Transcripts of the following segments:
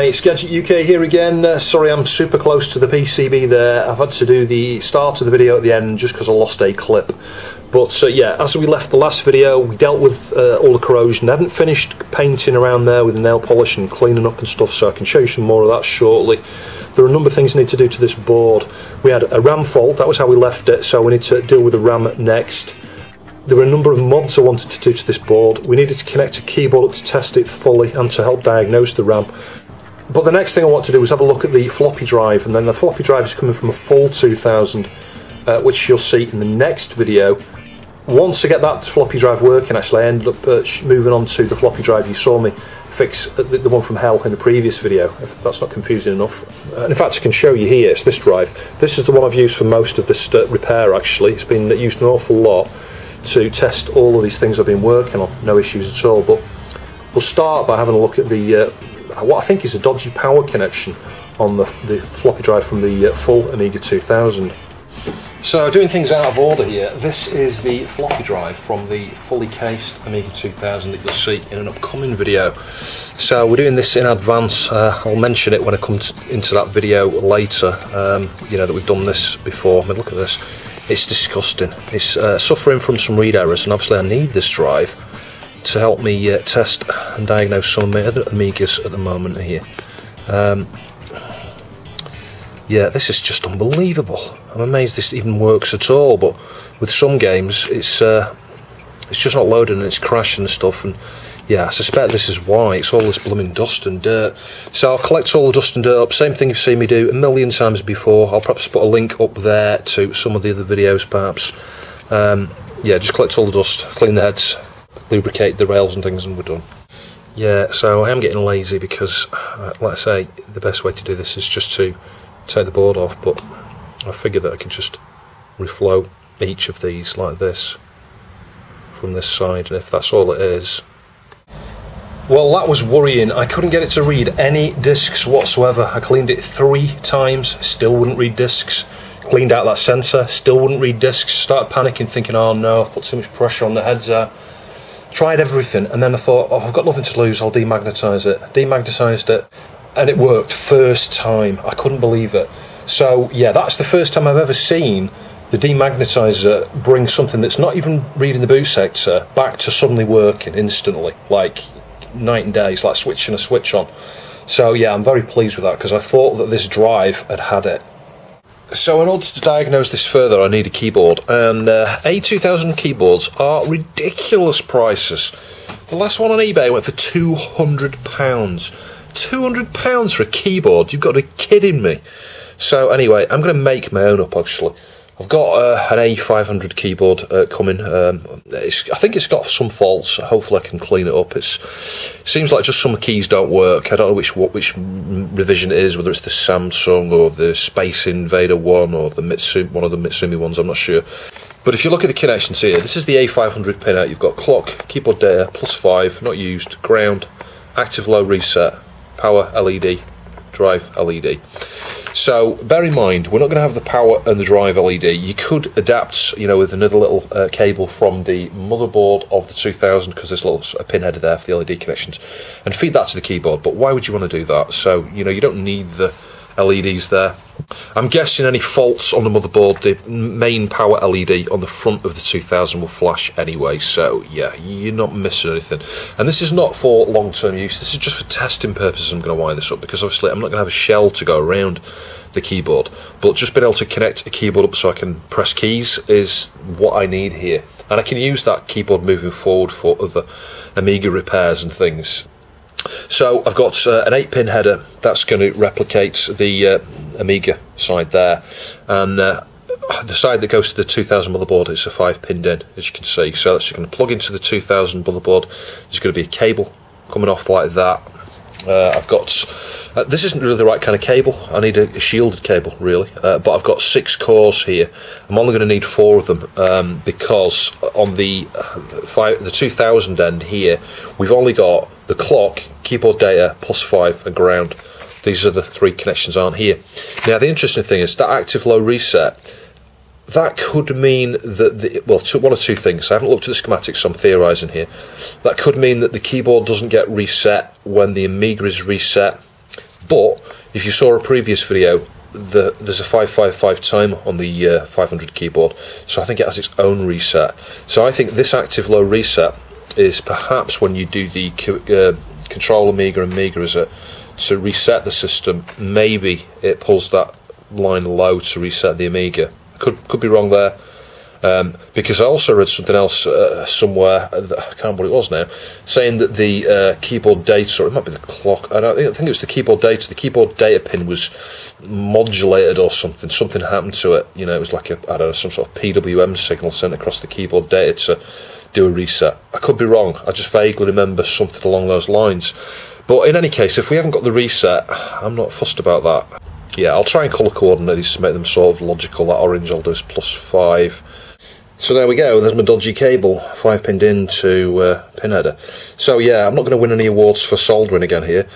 It's Gadget UK here again. Uh, sorry, I'm super close to the PCB there. I've had to do the start of the video at the end just because I lost a clip. But uh, yeah, as we left the last video, we dealt with uh, all the corrosion. I haven't finished painting around there with nail polish and cleaning up and stuff, so I can show you some more of that shortly. There are a number of things I need to do to this board. We had a RAM fault, that was how we left it, so we need to deal with the RAM next. There were a number of mods I wanted to do to this board. We needed to connect a keyboard up to test it fully and to help diagnose the RAM. But the next thing I want to do is have a look at the floppy drive, and then the floppy drive is coming from a full 2000, uh, which you'll see in the next video. Once I get that floppy drive working, actually, I ended up uh, moving on to the floppy drive you saw me fix, uh, the, the, one from hell in the previous video, if that's not confusing enough. And in fact, I can show you here, it's this drive. This is the one I've used for most of this uh, repair, actually. It's been used an awful lot to test all of these things I've been working on, no issues at all. But we'll start by having a look at the uh, what I think is a dodgy power connection on the, the floppy drive from the uh, full Amiga 2000. So doing things out of order here, this is the floppy drive from the fully cased Amiga 2000 that you'll see in an upcoming video. So we're doing this in advance, uh, I'll mention it when I come into that video later, um, you know that we've done this before, I mean look at this, it's disgusting. It's uh, suffering from some read errors and obviously I need this drive to help me uh, test and diagnose some of my other Amigas at the moment here. Um, yeah, this is just unbelievable. I'm amazed this even works at all. But with some games, it's uh, it's just not loading and it's crashing and stuff. And yeah, I suspect this is why. It's all this blooming dust and dirt. So I'll collect all the dust and dirt up. Same thing you've seen me do a million times before. I'll perhaps put a link up there to some of the other videos, perhaps. Um, yeah, just collect all the dust, clean the heads, lubricate the rails and things and we're done. Yeah, so I am getting lazy because, uh, like I say, the best way to do this is just to take the board off, but I figured that I could just reflow each of these like this from this side, and if that's all it is. Well, that was worrying. I couldn't get it to read any discs whatsoever. I cleaned it three times, still wouldn't read discs. Cleaned out that sensor, still wouldn't read discs. Started panicking, thinking, oh no, I've put too much pressure on the heads there. Tried everything, and then I thought, oh, I've got nothing to lose. I'll demagnetise it. Demagnetised it, and it worked first time. I couldn't believe it. So yeah, that's the first time I've ever seen the demagnetizer bring something that's not even reading the boot sector back to suddenly working instantly, like night and day. It's like switching a switch on. So yeah, I'm very pleased with that because I thought that this drive had had it so in order to diagnose this further, I need a keyboard, and uh, A2000 keyboards are ridiculous prices. The last one on eBay went for two hundred pounds. Two hundred pounds for a keyboard? You've got to be kidding me. So anyway, I'm going to make my own up actually. I've got uh, an A500 keyboard uh, coming. Um, I think it's got some faults. Hopefully, I can clean it up. It's, it seems like just some keys don't work. I don't know which what, which revision it is, whether it's the Samsung or the Space Invader one or the Mitsumi, one of the Mitsumi ones. I'm not sure. But if you look at the connections here, this is the A500 pin out. You've got clock, keyboard data, plus five, not used, ground, active low reset, power LED, drive LED. So bear in mind, we're not going to have the power and the drive LED. You could adapt, you know, with another little uh, cable from the motherboard of the 2000 because there's a little pin header there for the LED connections, and feed that to the keyboard. But why would you want to do that? So you know, you don't need the LEDs there. I'm guessing any faults on the motherboard, the main power LED on the front of the 2000 will flash anyway, so yeah, you're not missing anything. And this is not for long term use, this is just for testing purposes. I'm going to wire this up because obviously I'm not going to have a shell to go around the keyboard, but just being able to connect a keyboard up so I can press keys is what I need here. And I can use that keyboard moving forward for other Amiga repairs and things. So I've got uh, an 8 pin header that's going to replicate the uh, Amiga side there, and uh, the side that goes to the 2000 motherboard is a 5 pin in, as you can see. So that's going to plug into the 2000 motherboard. There's going to be a cable coming off like that. Uh, I've got uh, this isn't really the right kind of cable. I need a, a shielded cable, really. Uh, but I've got six cores here. I'm only going to need four of them um, because on the five, the 2000 end here, we've only got the clock, keyboard data, plus five, and ground. These are the three connections aren't here. Now, the interesting thing is that active low reset, that could mean that, the, well, two, one or two things. I haven't looked at the schematics, so I'm theorising here. That could mean that the keyboard doesn't get reset when the Amiga is reset. But if you saw a previous video, the, there's a 555 timer on the uh, 500 keyboard, so I think it has its own reset. So I think this active low reset is perhaps when you do the uh, control Amiga and Amiga a to reset the system. Maybe it pulls that line low to reset the Amiga. Could could be wrong there. Um, because I also read something else uh, somewhere, uh, I can't remember what it was now, saying that the uh, keyboard data, or it might be the clock, I, don't, I think it was the keyboard data, the keyboard data pin was modulated or something, something happened to it, you know, it was like a, I don't know, some sort of PWM signal sent across the keyboard data to do a reset. I could be wrong, I just vaguely remember something along those lines. But in any case, if we haven't got the reset, I'm not fussed about that. Yeah, I'll try and colour coordinate these to make them sort of logical. That orange I'll do is plus five. So there we go, there's my dodgy cable, 5 pinned into uh, pin header. So yeah, I'm not going to win any awards for soldering again here.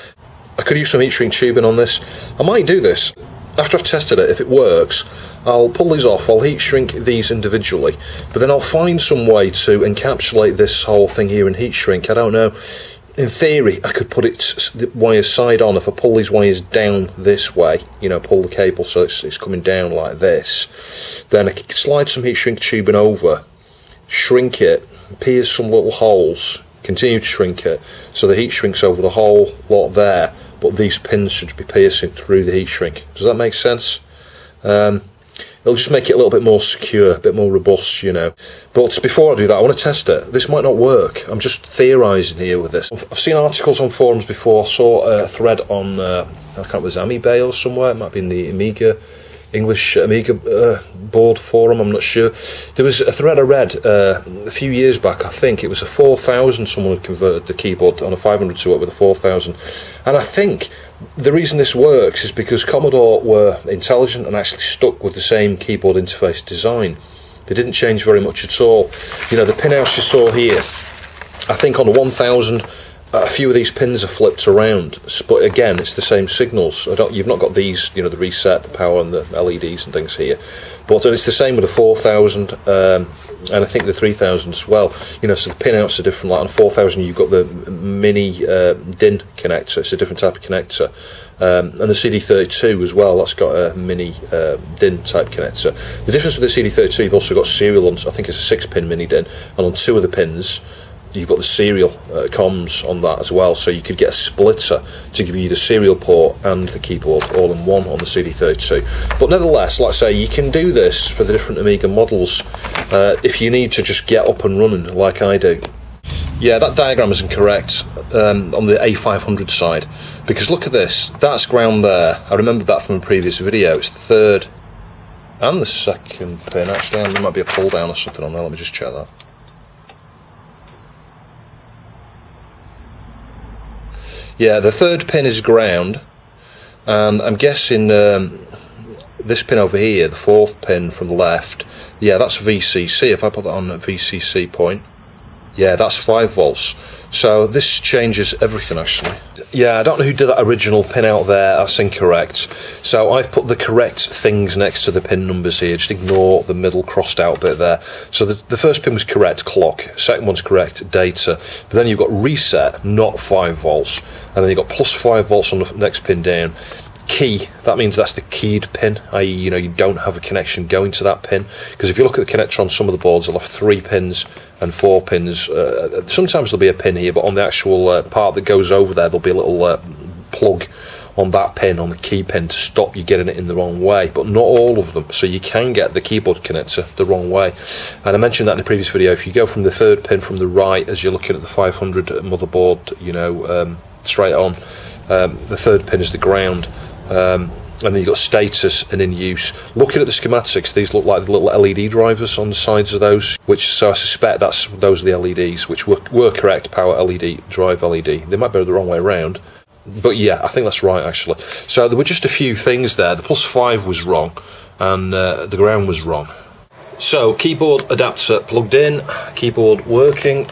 I could use some heat shrink tubing on this. I might do this. After I've tested it, if it works, I'll pull these off, I'll heat shrink these individually, but then I'll find some way to encapsulate this whole thing here in heat shrink. I don't know in theory, I could put it the wires side on. If I pull these wires down this way, you know, pull the cable so it's, it's coming down like this, then I could slide some heat shrink tubing over, shrink it, pierce some little holes, continue to shrink it, so the heat shrinks over the whole lot there, but these pins should be piercing through the heat shrink. Does that make sense? Um, It'll just make it a little bit more secure, a bit more robust, you know. But before I do that, I want to test it. This might not work. I'm just theorising here with this. I've seen articles on forums before. I saw a thread on, uh, I can't remember, Amibay or somewhere. It might be in the Amiga English Amiga uh, board forum, I'm not sure. There was a thread I read uh, a few years back, I think it was a 4000 someone had converted the keyboard on a 500 to work with a 4000. And I think the reason this works is because Commodore were intelligent and actually stuck with the same keyboard interface design. They didn't change very much at all. You know, the pinouts you saw here, I think on a 1000 a few of these pins are flipped around, but again, it's the same signals. you've not got these, you know, the reset, the power, and the LEDs and things here. But it's the same with the 4000, um, and I think the 3000 as well. You know, so the pinouts are different. Like on 4000, you've got the mini uh, DIN connector. It's a different type of connector. Um, and the CD32 as well, that's got a mini uh, DIN type connector. The difference with the CD32, you've also got serial on, I think it's a 6 pin mini DIN, and on two of the pins, you've got the serial uh, comms on that as well, so you could get a splitter to give you the serial port and the keyboard all in one on the CD32. But nevertheless, like I say, you can do this for the different Amiga models uh, if you need to just get up and running like I do. Yeah, that diagram isn't correct um, on the A500 side because look at this, that's ground there. I remember that from a previous video. It's the third and the second pin actually, and there might be a pull down or something on there. Let me just check that. Yeah, the third pin is ground, and I'm guessing um, this pin over here, the fourth pin from the left, yeah, that's VCC. If I put that on VCC point, yeah, that's 5 volts. So this changes everything actually. Yeah, I don't know who did that original pin out there, that's incorrect. So I've put the correct things next to the pin numbers here, just ignore the middle crossed out bit there. So the, the first pin was correct, clock, second one's correct, data, but then you've got reset, not 5 volts, and then you've got plus 5 volts on the next pin down. Key that means that's the keyed pin i.e you know you don't have a connection going to that pin. Because if you look at the connector on some of the boards they'll have three pins and four pins. Uh, sometimes there'll be a pin here, but on the actual uh, part that goes over there, there'll be a little uh, plug on that pin, on the key pin, to stop you getting it in the wrong way, but not all of them. So you can get the keyboard connector the wrong way. And I mentioned that in the previous video. If you go from the third pin from the right as you're looking at the 500 motherboard, you know, um, straight on, um, the third pin is the ground. Um, and then you've got status and in use. Looking at the schematics, these look like the little LED drivers on the sides of those, which so I suspect that's those are the LEDs, which were, were correct power LED, drive LED. They might be the wrong way around, but yeah, I think that's right actually. So there were just a few things there. The plus five was wrong, and uh, the ground was wrong. So keyboard adapter plugged in, keyboard working.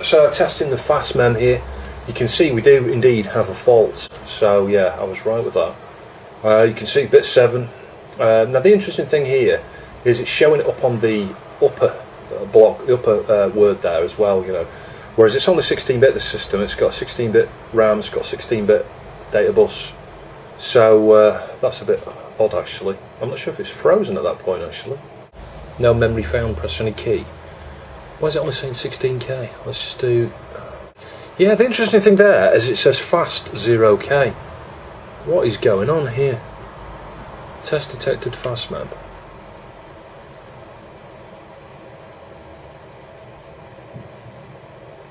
So testing the fast mem here. You can see we do indeed have a fault. So yeah, I was right with that. Uh, you can see bit 7. Uh, now the interesting thing here is it's showing it up on the upper uh, block, the upper uh, word there as well, you know. Whereas it's only 16-bit, the system, it's got 16-bit RAM, it's got 16-bit data bus, So uh, that's a bit odd actually. I'm not sure if it's frozen at that point actually. No memory found, press any key. Why is it only saying 16k? Let's just do... Yeah, the interesting thing there is it says fast 0k. What is going on here? Test detected fast mem.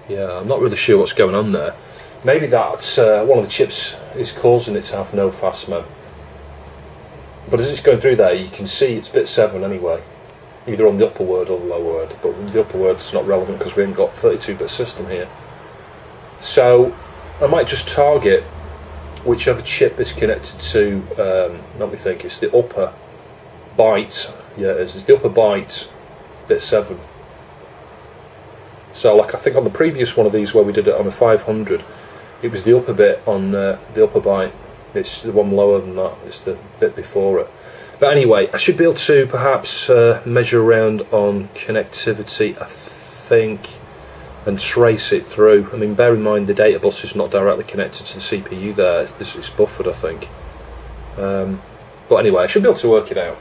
Yeah, I'm not really sure what's going on there. Maybe that's uh, one of the chips is causing it to have no fast mode. But as it's going through there, you can see it's bit 7 anyway, either on the upper word or the lower word. But the upper word's not relevant because we haven't got 32-bit system here. So I might just target whichever chip is connected to, um, let me think, it's the upper byte, yeah it is, it's the upper byte, bit 7. So like I think on the previous one of these where we did it on a 500, it was the upper bit on uh, the upper byte. It's the one lower than that. It's the bit before it. But anyway, I should be able to perhaps uh, measure around on connectivity. I think and trace it through. I mean, bear in mind the data bus is not directly connected to the CPU there. It's, it's buffered, I think. Um, but anyway, I should be able to work it out.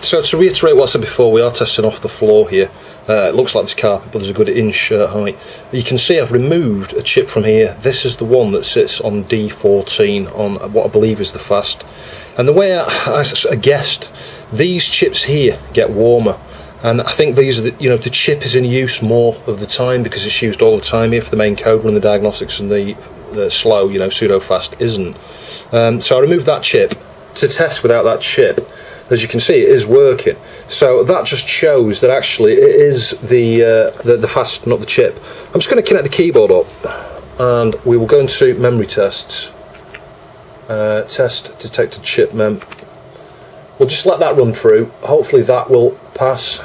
So to reiterate what I said before, we are testing off the floor here. Uh, it looks like this carpet, but there's a good inch uh, height. You can see I've removed a chip from here. This is the one that sits on D14 on what I believe is the fast. And the way I, I guessed, these chips here get warmer. And I think these are the, you know, the chip is in use more of the time because it's used all the time here for the main code when the diagnostics and the, the slow, you know, pseudo fast isn't. Um, so I removed that chip to test without that chip. As you can see it is working. So that just shows that actually it is the uh, the, the, fast not the chip. I'm just going to connect the keyboard up and we will go into memory tests. Uh, test detected chip mem. We'll just let that run through. Hopefully that will pass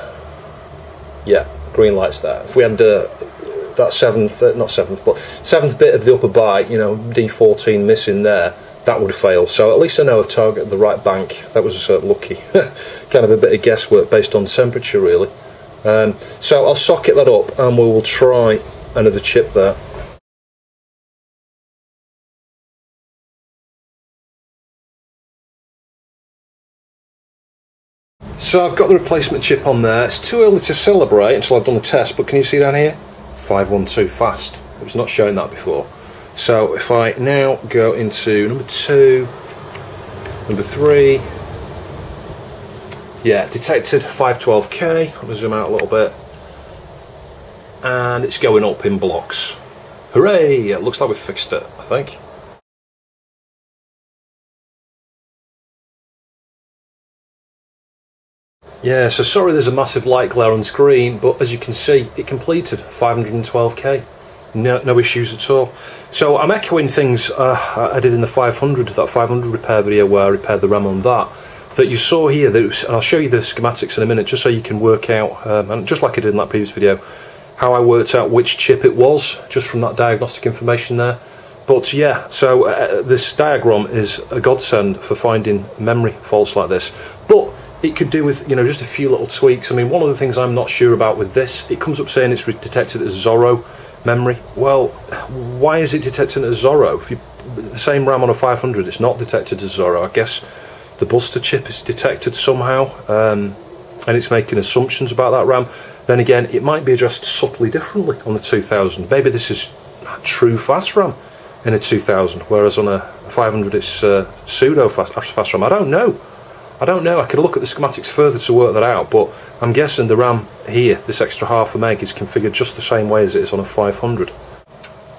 yeah green lights there if we had uh, that seventh uh, not seventh but seventh bit of the upper byte you know D14 missing there that would fail. So at least I know I've targeted the right bank. That was uh, lucky. kind of a bit of guesswork based on temperature, really. Um, so I'll socket that up and we will try another chip there. So I've got the replacement chip on there. It's too early to celebrate until I've done the test, but can you see down here? 512 fast. It was not showing that before. So if I now go into number two, number three, yeah, detected 512K. Let me zoom out a little bit, and it's going up in blocks. Hooray! It looks like we've fixed it. I think. Yeah, so sorry there's a massive light glare on screen, but as you can see, it completed 512k no, no issues at all. So I'm echoing things uh, I did in the 500, that 500 repair video where I repaired the RAM on that, that you saw here, was, and I'll show you the schematics in a minute, just so you can work out, um, and just like I did in that previous video, how I worked out which chip it was, just from that diagnostic information there. But yeah, so uh, this DiagROM is a godsend for finding memory faults like this. But it could do with you know just a few little tweaks. I mean, one of the things I'm not sure about with this, it comes up saying it's detected as Zorro memory. Well, why is it detecting as Zorro? If you the same RAM on a 500, it's not detected as Zorro. I guess the Buster chip is detected somehow, um, and it's making assumptions about that RAM. Then again, it might be addressed subtly differently on the 2000. Maybe this is true fast RAM in a 2000, whereas on a 500 it's uh, pseudo fast, fast RAM. I don't know. I don't know, I could look at the schematics further to work that out, but I'm guessing the RAM here, this extra half a meg, is configured just the same way as it is on a 500.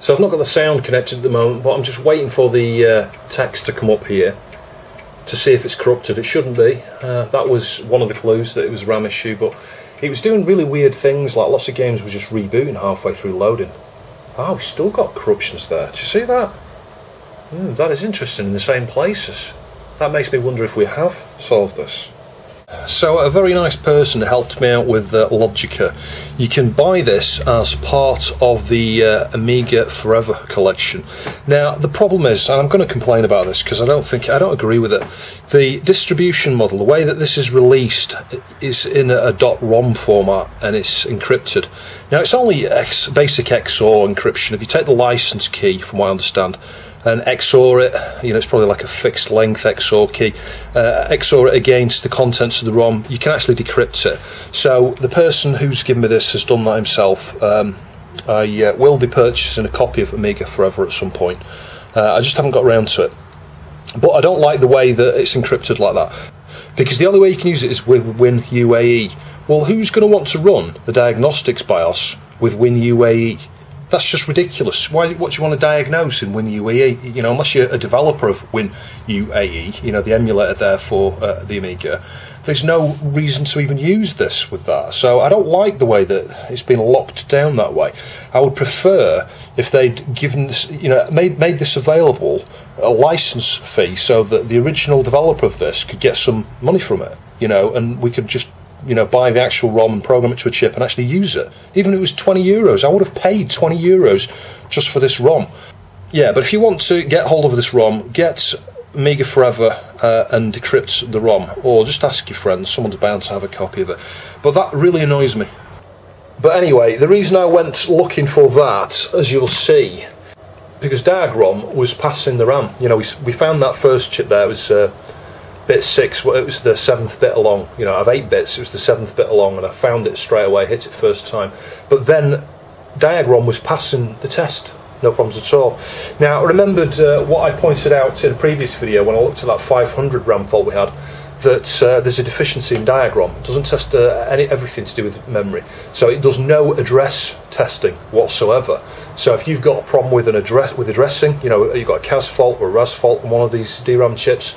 So I've not got the sound connected at the moment, but I'm just waiting for the uh, text to come up here to see if it's corrupted. It shouldn't be. Uh, that was one of the clues that it was a RAM issue, but it was doing really weird things, like lots of games were just rebooting halfway through loading. Oh, we still got corruptions there. Do you see that? Mm, that is interesting in the same places. That makes me wonder if we have solved this. So a very nice person helped me out with uh, Logica. You can buy this as part of the uh, Amiga Forever collection. Now the problem is, and I'm going to complain about this because I don't think I don't agree with it. The distribution model, the way that this is released, is in a, a .rom format and it's encrypted. Now it's only X, basic XOR encryption. If you take the license key, from what I understand, and XOR it. You know, it's probably like a fixed length XOR key. Uh, XOR it against the contents of the ROM. You can actually decrypt it. So the person who's given me this has done that himself. Um, I uh, will be purchasing a copy of Amiga Forever at some point. Uh, I just haven't got around to it. But I don't like the way that it's encrypted like that. Because the only way you can use it is with WinUAE. Well, who's going to want to run the diagnostics BIOS with WinUAE? That's just ridiculous. Why? What do you want to diagnose in WinUAE? You know, unless you're a developer of WinUAE, you know, the emulator there for uh, the Amiga. There's no reason to even use this with that. So I don't like the way that it's been locked down that way. I would prefer if they'd given this, you know, made made this available a license fee so that the original developer of this could get some money from it. You know, and we could just you know, buy the actual ROM and program it to a chip and actually use it. Even if it was 20 euros, I would have paid 20 euros just for this ROM. Yeah, but if you want to get hold of this ROM, get Amiga Forever uh, and decrypt the ROM, or just ask your friends, someone's bound to have a copy of it. But that really annoys me. But anyway, the reason I went looking for that, as you'll see, because DiagROM was passing the RAM. You know, we, we found that first chip there, was uh, bit six, well, it was the seventh bit along. You know, of eight bits, it was the seventh bit along, and I found it straight away, hit it first time. But then DiagROM was passing the test, no problems at all. Now, I remembered uh, what I pointed out in a previous video when I looked at that 500 RAM fault we had. That uh, there's a deficiency in DiagROM. It doesn't test uh, any everything to do with memory, so it does no address testing whatsoever. So if you've got a problem with an address with addressing, you know you've got a CAS fault or a RAS fault on one of these DRAM chips,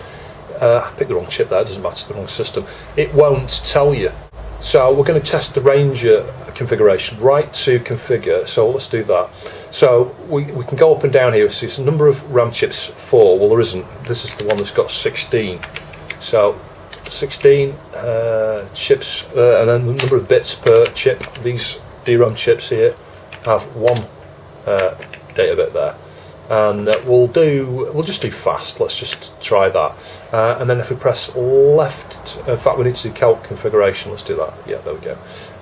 uh, I picked the wrong chip there, it doesn't matter, the wrong system, it won't tell you. So we're going to test the Ranger configuration, right to configure, so let's do that. So we, we can go up and down here, see so number of RAM chips, 4, well there isn't, this is the one that's got 16. So 16 uh, chips, uh, and then the number of bits per chip, these DRAM chips here have one uh, data bit there and uh, we'll do we'll just do fast let's just try that. Uh, and then if we press left in fact we need to do calc configuration let's do that. Yeah there we go.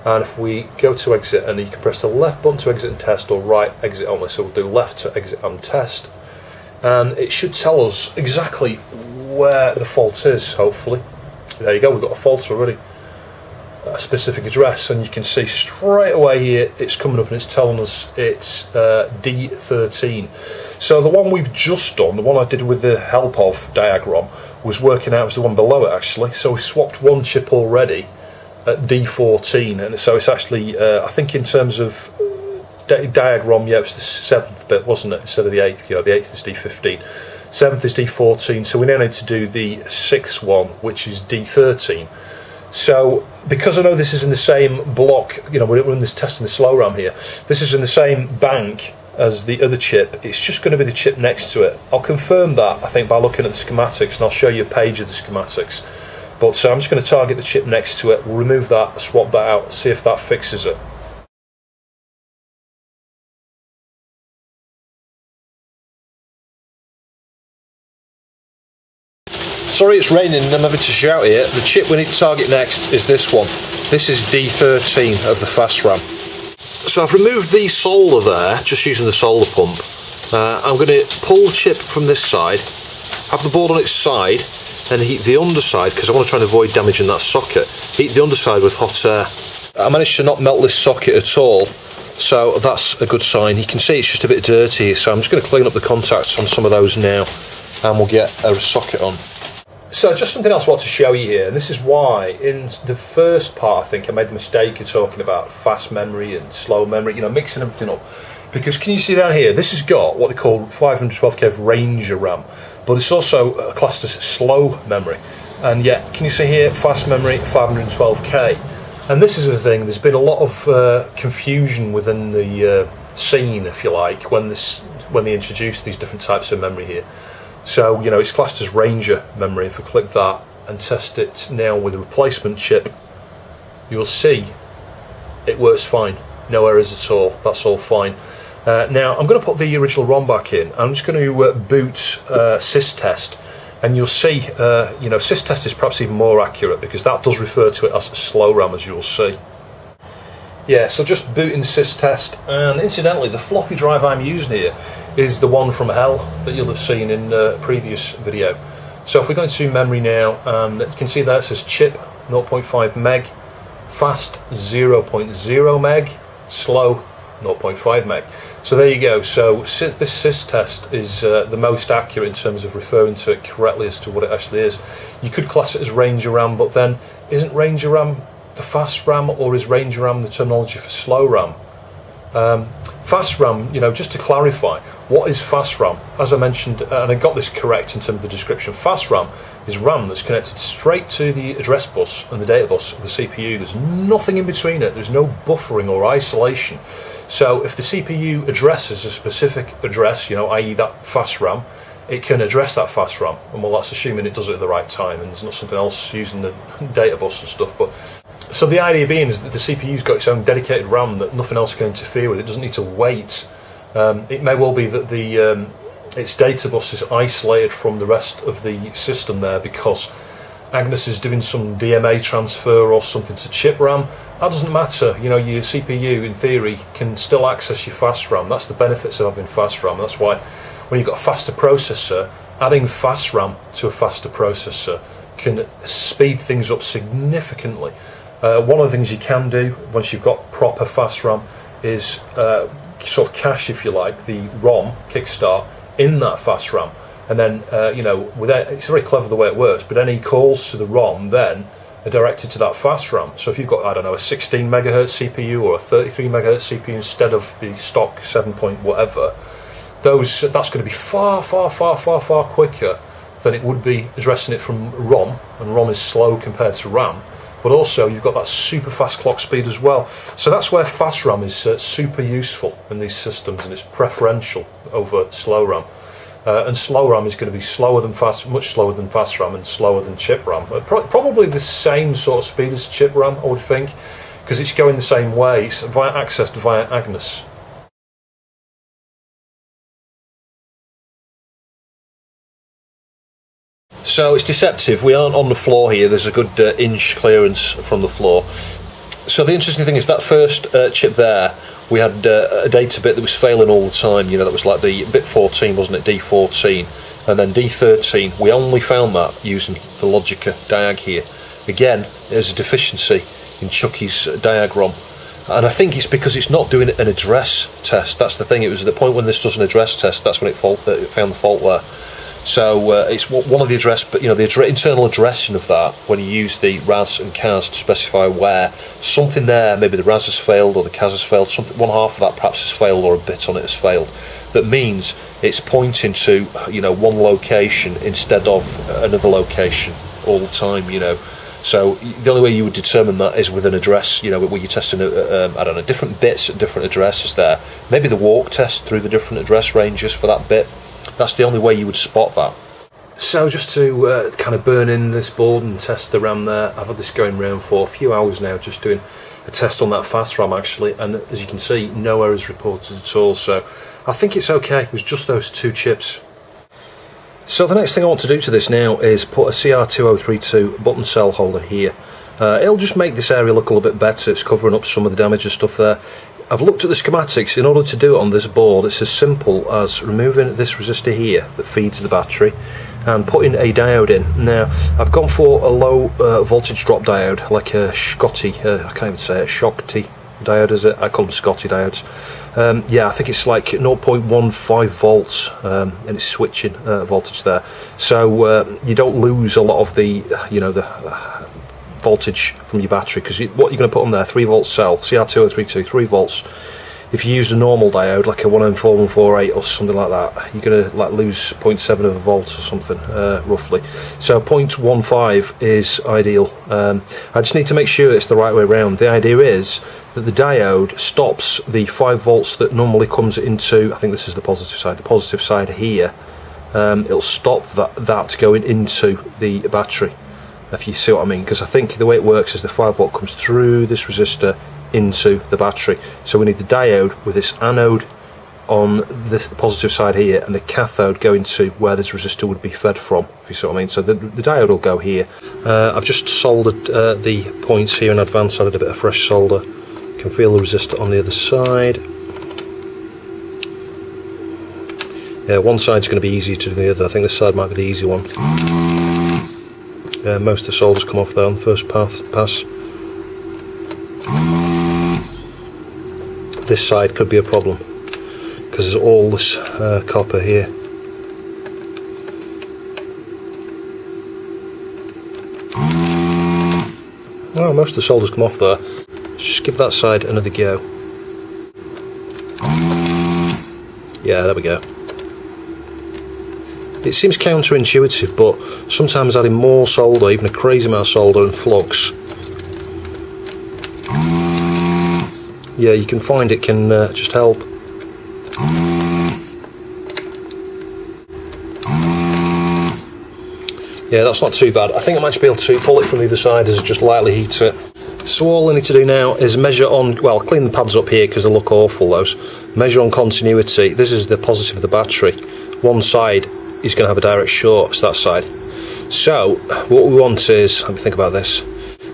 And if we go to exit and you can press the left button to exit and test or right exit only so we'll do left to exit and test. And it should tell us exactly where the fault is hopefully. There you go we've got a fault already a specific address and you can see straight away here it's coming up and it's telling us it's uh, D13 so the one we've just done the one I did with the help of DiagROM was working out as the one below it actually. So we swapped one chip already at D14 and so it's actually uh, I think in terms of di DiagROM yeah it was the seventh bit wasn't it? Instead of the eighth you know the eighth is D15 seventh is D14 so we now need to do the sixth one which is D13 so, because I know this is in the same block, you know, we're in this testing the slow RAM here, this is in the same bank as the other chip, it's just going to be the chip next to it. I'll confirm that, I think, by looking at the schematics, and I'll show you a page of the schematics. But so I'm just going to target the chip next to it, we'll remove that, swap that out, see if that fixes it. Sorry it's raining and I'm having to shout here. The chip we need to target next is this one. This is D13 of the fast RAM. So I've removed the solder there, just using the solder pump. Uh, I'm going to pull the chip from this side, have the board on its side, and heat the underside because I want to try and avoid damaging that socket. Heat the underside with hot air. I managed to not melt this socket at all, so that's a good sign. You can see it's just a bit dirty, so I'm just going to clean up the contacts on some of those now, and we'll get a socket on. So just something else I want to show you here, and this is why in the first part I think I made the mistake of talking about fast memory and slow memory, you know, mixing everything up. Because can you see down here, this has got what they call 512k of Ranger RAM, but it's also uh, classed as slow memory. And yet, can you see here, fast memory 512k? And this is the thing, there's been a lot of uh, confusion within the uh, scene, if you like, when this when they introduced these different types of memory here. So, you know, it's classed as Ranger memory. If I click that and test it now with a replacement chip, you'll see it works fine. No errors at all. That's all fine. Uh, now, I'm going to put the original ROM back in. I'm just going to uh, boot uh, systest. And you'll see, uh, you know, systest is perhaps even more accurate because that does refer to it as slow RAM, as you'll see. Yeah, so just booting systest, and incidentally, the floppy drive I'm using here is the one from hell that you'll have seen in a previous video. So if we go into memory now, um, you can see that it says chip 0.5 meg, fast 0.0 meg, slow 0.5 meg. So there you go. So this sys test is uh, the most accurate in terms of referring to it correctly as to what it actually is. You could class it as Ranger RAM, but then isn't Ranger RAM the fast RAM or is Ranger RAM the terminology for slow RAM? Um, fast RAM, you know, just to clarify, what is fast RAM? As I mentioned, uh, and I got this correct in terms of the description, fast RAM is RAM that's connected straight to the address bus and the data bus of the CPU. There's nothing in between it, there's no buffering or isolation. So if the CPU addresses a specific address, you know, i.e. that fast RAM, it can address that fast RAM. And well, that's assuming it does it at the right time and there's not something else using the data bus and stuff. But so the idea being is that the CPU's got its own dedicated RAM that nothing else can interfere with. It doesn't need to wait. Um, it may well be that the um, its data bus is isolated from the rest of the system there because Agnus is doing some DMA transfer or something to chip RAM. That doesn't matter. You know, your CPU, in theory, can still access your fast RAM. That's the benefits of having fast RAM. That's why when you've got a faster processor, adding fast RAM to a faster processor can speed things up significantly. Uh, one of the things you can do once you've got proper fast RAM is uh, sort of cache, if you like, the ROM kickstart in that fast RAM, and then uh, you know, without, it's very clever the way it works. But any calls to the ROM then are directed to that fast RAM. So if you've got I don't know a 16 megahertz CPU or a 33 megahertz CPU instead of the stock 7 point whatever, those that's going to be far, far, far, far, far quicker than it would be addressing it from ROM, and ROM is slow compared to RAM but also you've got that super fast clock speed as well. So that's where fast RAM is uh, super useful in these systems, and it's preferential over slow RAM. Uh, and slow RAM is going to be slower than fast, much slower than fast RAM, and slower than chip RAM. Uh, pro probably the same sort of speed as chip RAM, I would think, because it's going the same way. It's via accessed via Agnus. So it's deceptive. We aren't on the floor here. There's a good uh, inch clearance from the floor. So the interesting thing is that first uh, chip there, we had uh, a data bit that was failing all the time. You know, that was like the bit 14, wasn't it? D14. And then D13, we only found that using the Logica diag here. Again, there's a deficiency in Chucky's DiagROM. And I think it's because it's not doing an address test. That's the thing. It was at the point when this does an address test, that's when it, fault, it found the fault there. So uh, it's one of the address, but you know the internal addressing of that when you use the RAS and CAS to specify where something there, maybe the RAS has failed or the CAS has failed, something one half of that perhaps has failed or a bit on it has failed. That means it's pointing to you know one location instead of another location all the time. You know. So the only way you would determine that is with an address, you know, where you're testing, um, I don't know, different bits at different addresses there. Maybe the walk test through the different address ranges for that bit that's the only way you would spot that. So just to uh, kind of burn in this board and test the RAM there, I've had this going around for a few hours now, just doing a test on that fast RAM actually, and as you can see, no errors reported at all. So I think it's okay. It was just those two chips. So the next thing I want to do to this now is put a CR2032 button cell holder here. Uh, it'll just make this area look a little bit better. It's covering up some of the damage and stuff there. I've looked at the schematics. In order to do it on this board, it's as simple as removing this resistor here that feeds the battery and putting a diode in. Now, I've gone for a low uh, voltage drop diode, like a Scotty, uh, I can't even say it, Schottky diode, is it? I call them Scotty diodes. Um, yeah, I think it's like 0.15 volts um, and it's switching uh, voltage there. So uh, you don't lose a lot of the, you know, the voltage from your battery because you, what you're going to put on there, 3 volt cell, CR2032, 3 volts. If you use a normal diode like a 1N4148 or something like that, you're going to like lose 0.7 of a volt or something, uh, roughly. So 0.15 is ideal. Um, I just need to make sure it's the right way around. The idea is that the diode stops the 5 volts that normally comes into, I think this is the positive side, the positive side here. Um, it'll stop that, that going into the battery if you see what I mean because I think the way it works is the 5 volt comes through this resistor into the battery. So we need the diode with this anode on the positive side here and the cathode going to where this resistor would be fed from if you see what I mean. So the, the diode will go here. Uh, I've just soldered uh, the points here in advance added a bit of fresh solder. You can feel the resistor on the other side. Yeah, one side's going to be easier to do than the other. I think this side might be the easy one. Yeah, most of the solders come off there on the first path, pass. This side could be a problem because there's all this uh, copper here. Oh, most of the solders come off there. Just give that side another go. Yeah, there we go. It seems counterintuitive, but sometimes adding more solder, even a crazy amount of solder and flux, yeah, you can find it can uh, just help. Yeah, that's not too bad. I think I might be able to pull it from the other side as just lightly heat it. So all I need to do now is measure on, well, clean the pads up here because they look awful, those. Measure on continuity. This is the positive of the battery. One side is going to have a direct short, to that side. So, what we want is, let me think about this,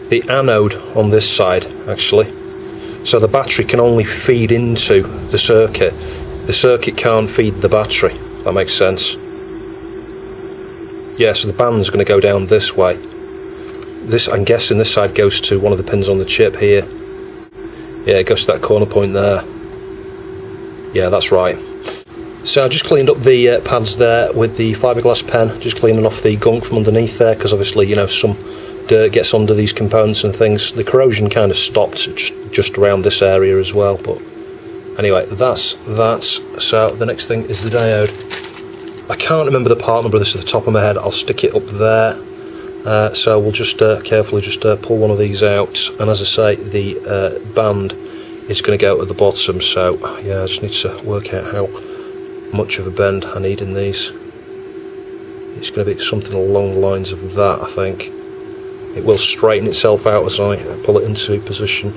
the anode on this side, actually. So the battery can only feed into the circuit. The circuit can't feed the battery, that makes sense. Yeah, so the band's going to go down this way this I'm guessing this side goes to one of the pins on the chip here yeah it goes to that corner point there yeah that's right so I just cleaned up the uh, pads there with the fiberglass pen just cleaning off the gunk from underneath there because obviously you know some dirt gets under these components and things. The corrosion kind of stopped just, just around this area as well but anyway that's that so the next thing is the diode. I can't remember the part number of this at the top of my head. I'll stick it up there. Uh, so we'll just uh, carefully just uh, pull one of these out. And as I say the uh, band is going to go at the bottom. So yeah I just need to work out how much of a bend I need in these it's going to be something along the lines of that I think it will straighten itself out as I pull it into position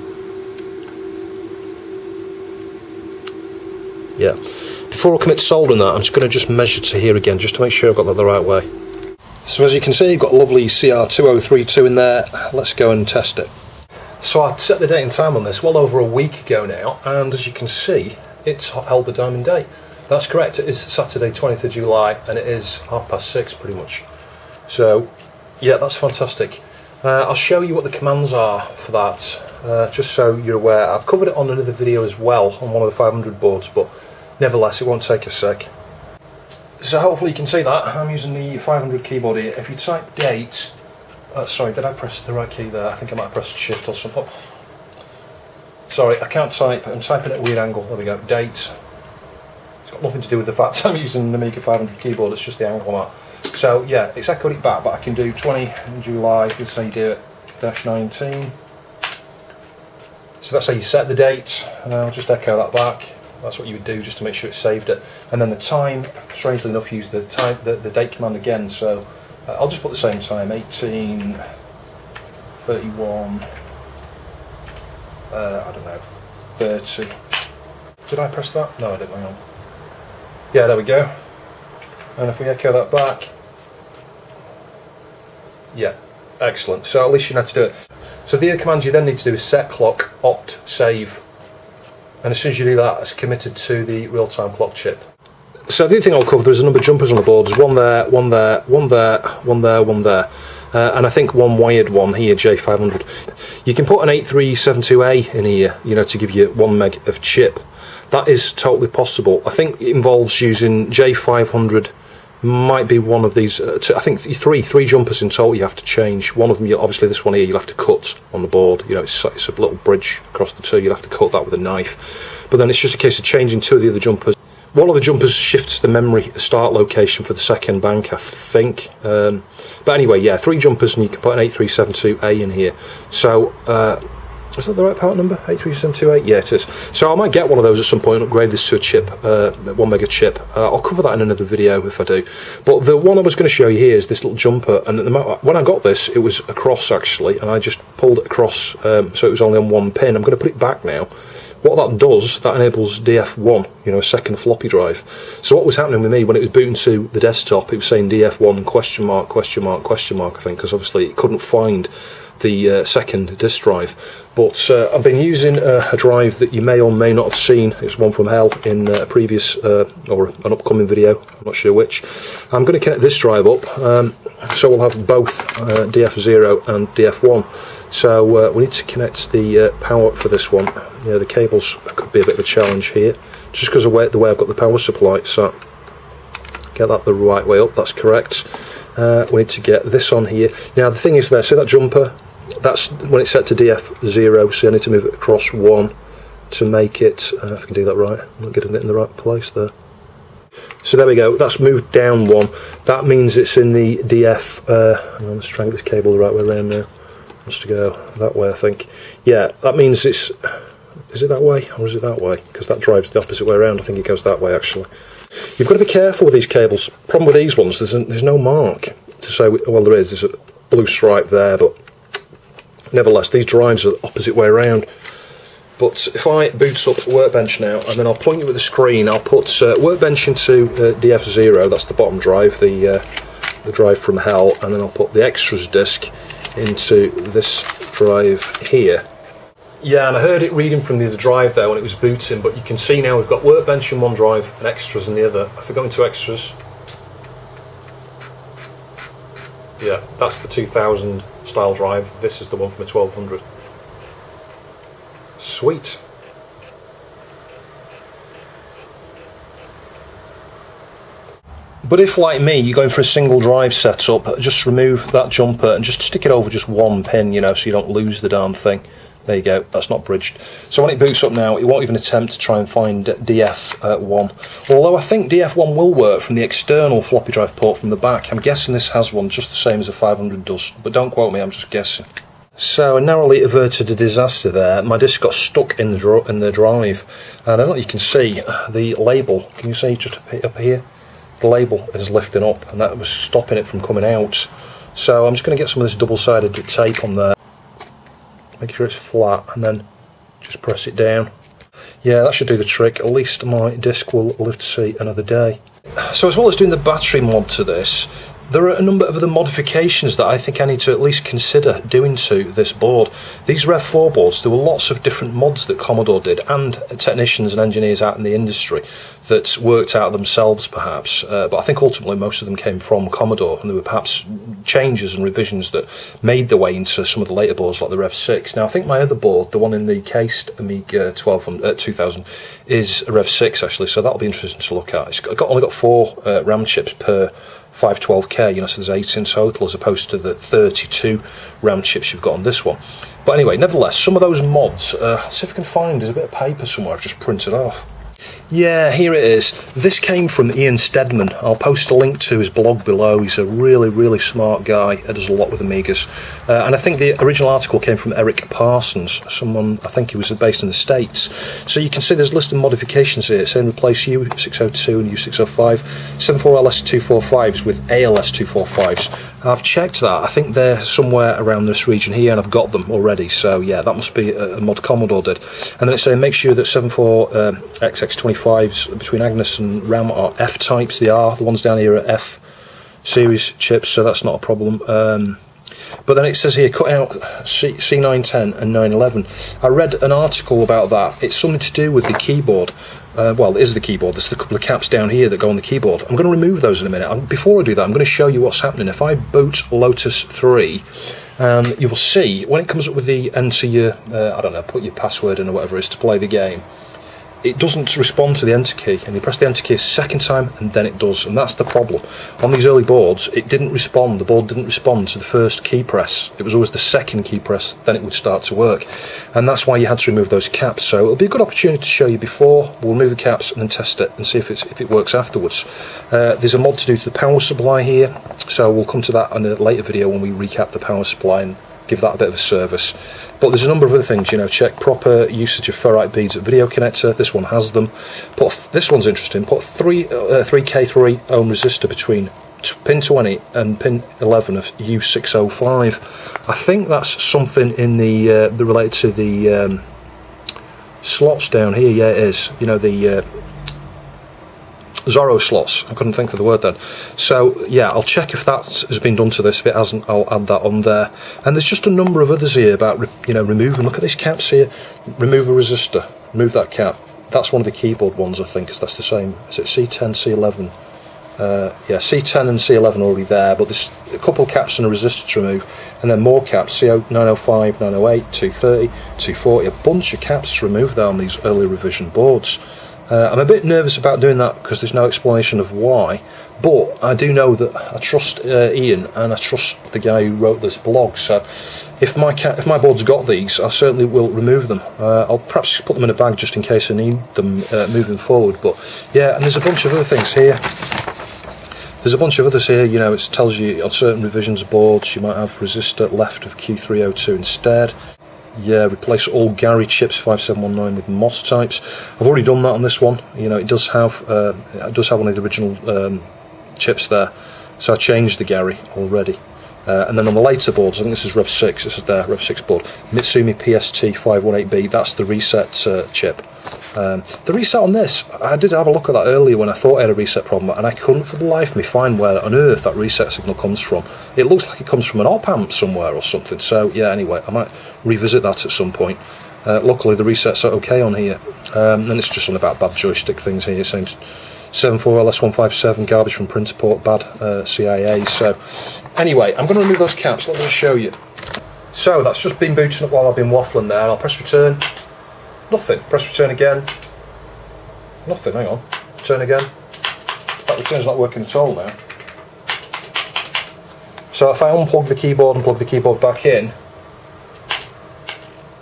yeah before I commit to soldering that I'm just going to just measure to here again just to make sure I've got that the right way so as you can see, you've got lovely CR2032 in there. Let's go and test it. So I set the date and time on this well over a week ago now, and as you can see, it's held the diamond date. That's correct, it is Saturday 20th of July, and it is half past six pretty much. So, yeah, that's fantastic. Uh, I'll show you what the commands are for that, uh, just so you're aware. I've covered it on another video as well, on one of the 500 boards, but nevertheless, it won't take a sec. So hopefully you can see that. I'm using the 500 keyboard here. If you type date, uh, sorry, did I press the right key there? I think I might have pressed shift or something. Sorry, I can't type. I'm typing at a weird angle. There we go. Date. Nothing to do with the fact I'm using the Amiga 500 keyboard. It's just the angle on. So yeah, it's echoed it back, but I can do 20 in July. This is how you do it. Dash 19. So that's how you set the date. And I'll just echo that back. That's what you would do just to make sure it saved it. And then the time, strangely enough, use the time the, the date command again. So uh, I'll just put the same time, 18, 31, uh, I don't know, 30. Did I press that? No, I didn't. Hang on. Yeah, there we go. And if we echo that back, yeah, excellent. So at least you know how to do it. So the other commands you then need to do is set clock, opt, save, and as soon as you do that, it's committed to the real-time clock chip. So the other thing I'll cover, there's a number of jumpers on the board. There's one there, one there, one there, one there, one there. Uh, and I think one wired one here, J500. You can put an 8372A in here, you know, to give you one meg of chip. That is totally possible. I think it involves using J500 might be one of these. Uh, two, I think three three jumpers in total. You have to change. One of them, obviously, this one here, you'll have to cut on the board. You know, it's, it's a little bridge across the two. You'll have to cut that with a knife. But then it's just a case of changing two of the other jumpers. One of the jumpers shifts the memory start location for the second bank, I think. Um, but anyway, yeah, three jumpers, and you can put an 8372A in here. So. Uh, is that the right part number? 83728? Yeah, it is. So I might get one of those at some point and upgrade this to a chip, uh, one mega chip. Uh, I'll cover that in another video if I do. But the one I was going to show you here is this little jumper. And when I got this, it was across actually, and I just pulled it across, um, so it was only on one pin. I'm going to put it back now. what that does, that enables DF1, you know, a second floppy drive. So what was happening with me when it was booting to the desktop, it was saying DF1 question mark, question mark, question mark, I think, because obviously it couldn't find the uh, second disk drive. But uh, I've been using uh, a drive that you may or may not have seen. It's one from Hell in uh, a previous uh, or an upcoming video. I'm not sure which. I'm going to connect this drive up, um, so we'll have both uh, DF0 and DF1. So we need to connect the power for this one. The cables could be a bit of a challenge here, just because of the way I've got the power supply. So get that the right way up. That's correct. Uh, we need to get this on here. Now the thing is there, see that jumper? That's when it's set to DF0, so I need to move it across one to make it, uh, if I can do that right, I'm not getting it in the right place there. So there we go, that's moved down one. That means it's in the DF, uh, let's try and get this cable the right way around now. Wants to go that way, I think. Yeah, that means it's, is it that way or is it that way? Because that drives the opposite way around, I think it goes that way actually. You've got to be careful with these cables. Problem with these ones, there's, a, there's no mark to say, well there is, there's a blue stripe there, but nevertheless these drives are the opposite way around. But if I boot up Workbench now, and then I'll point you with the screen, I'll put uh, Workbench into uh, DF0, that's the bottom drive, the, uh, the drive from hell, and then I'll put the extras disk into this drive here. Yeah, and I heard it reading from the other drive there when it was booting, but you can see now we've got Workbench in one drive and extras in the other. If I go into extras, yeah, that's the 2000 style drive. This is the one from the 1200. Sweet. But if, like me, you're going for a single drive setup, just remove that jumper and just stick it over just one pin, you know, so you don't lose the darn thing. There you go, that's not bridged. So when it boots up now, it won't even attempt to try and find DF1. Uh, Although I think DF1 will work from the external floppy drive port from the back. I'm guessing this has one just the same as a 500 does, but don't quote me, I'm just guessing. So I narrowly averted a disaster there. My disc got stuck in the in the drive, uh, and I don't know if you can see uh, the label. Can you see just up here? The label is lifting up, and that was stopping it from coming out. So I'm just going to get some of this double-sided tape on there make sure it's flat and then just press it down. Yeah that should do the trick. At least my disc will live to see another day. So as well as doing the battery mod to this there are a number of other modifications that I think I need to at least consider doing to this board. These Rev 4 boards, there were lots of different mods that Commodore did and technicians and engineers out in the industry that worked out themselves perhaps, uh, but I think ultimately most of them came from Commodore and there were perhaps changes and revisions that made their way into some of the later boards like the Rev 6. Now I think my other board, the one in the cased Amiga 1200, uh, 2000, is a Rev 6 actually, so that'll be interesting to look at. It's got, only got four uh, RAM chips per 512K, you know, so there's 8 in total as opposed to the 32 RAM chips you've got on this one. But anyway, nevertheless, some of those mods, uh, see if I can find, there's a bit of paper somewhere I've just printed off. Yeah, here it is. This came from Ian Stedman. I'll post a link to his blog below. He's a really, really smart guy. He does a lot with Amigas. Uh, and I think the original article came from Eric Parsons, someone, I think he was based in the States. So you can see there's a list of modifications here, saying replace U602 and U605, 74LS245s with ALS245s. I've checked that. I think they're somewhere around this region here, and I've got them already. So yeah, that must be a, mod Commodore did. And then it's saying make sure that 74XX X25s between Agnus and Ram are F types. They are. The ones down here are F series chips, so that's not a problem. Um, but then it says here, cut out C- C910 and 911. I read an article about that. It's something to do with the keyboard. Uh, well, it is the keyboard. There's a couple of caps down here that go on the keyboard. I'm going to remove those in a minute. Before I do that, I'm going to show you what's happening. If I boot Lotus 3, um, you will see when it comes up with the enter your, uh, I don't know, put your password in or whatever it is to play the game it doesn't respond to the enter key and you press the enter key a second time and then it does and that's the problem. On these early boards it didn't respond the board didn't respond to the first key press. It was always the second key press then it would start to work. And that's why you had to remove those caps. So it'll be a good opportunity to show you before. We'll remove the caps and then test it and see if, it's, if it works afterwards. Uh, there's a mod to do to the power supply here. So we'll come to that in a later video when we recap the power supply and give that a bit of a service. But there's a number of other things, you know, check proper usage of ferrite beads at video connector. This one has them. Put this one's interesting. Put three uh, 3K3 ohm resistor between pin 20 and pin 11 of U605. I think that's something in the uh, the related to the um, slots down here. Yeah, it is. You know the uh, Zorro slots. I couldn't think of the word then. So yeah, I'll check if that has been done to this. If it hasn't, I'll add that on there. And there's just a number of others here about you know removing. Look at these caps here. Remove a resistor. Remove that cap. That's one of the keyboard ones, I think, because that's the same. Is it C10, C11? Uh, yeah, C10 and C11 already there, but there's a couple caps and a resistor to remove, and then more caps, C905, 908, 230, 240, a bunch of caps to remove there on these early revision boards. Uh, I'm a bit nervous about doing that because there's no explanation of why, but I do know that I trust uh, Ian and I trust the guy who wrote this blog. So if my if my board's got these, I certainly will remove them. Uh, I'll perhaps put them in a bag just in case I need them uh, moving forward. But yeah, and there's a bunch of other things here. There's a bunch of others here, you know, it tells you on certain revisions boards you might have resistor left of Q302 instead. Yeah, replace all Gary chips 5719 with MOS types. I've already done that on this one. You know, it does have uh, it does have one of the original um, chips there, so I changed the Gary already. Uh, and then on the later boards, I think this is Rev 6, this is their Rev 6 board, Mitsumi PST 518B, that's the reset uh, chip. Um, the reset on this, I did have a look at that earlier when I thought I had a reset problem, and I couldn't for the life of me find where on earth that reset signal comes from. It looks like it comes from an op amp somewhere or something, so yeah, anyway, I might revisit that at some point. Uh, luckily, the resets are okay on here, um, and it's just on about bad joystick things here, saying 74LS157, garbage from printer port, bad uh, CIA, so Anyway, I'm going to remove those caps. Let me show you. So that's just been booting up while I've been waffling there. I'll press return. Nothing. Press return again. Nothing. Hang on. Turn again. That return's not working at all now. So if I unplug the keyboard and plug the keyboard back in,